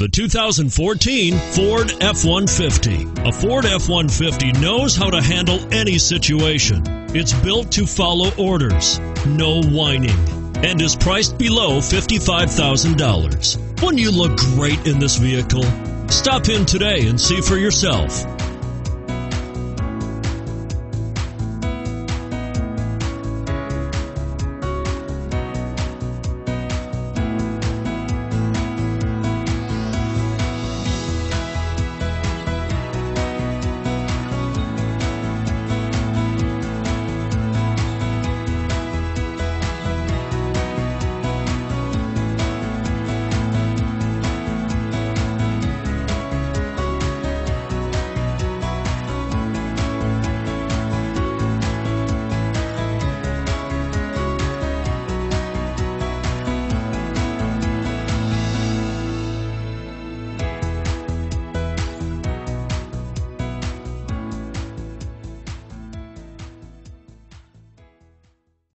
The 2014 Ford F-150. A Ford F-150 knows how to handle any situation. It's built to follow orders, no whining, and is priced below $55,000. Wouldn't you look great in this vehicle? Stop in today and see for yourself.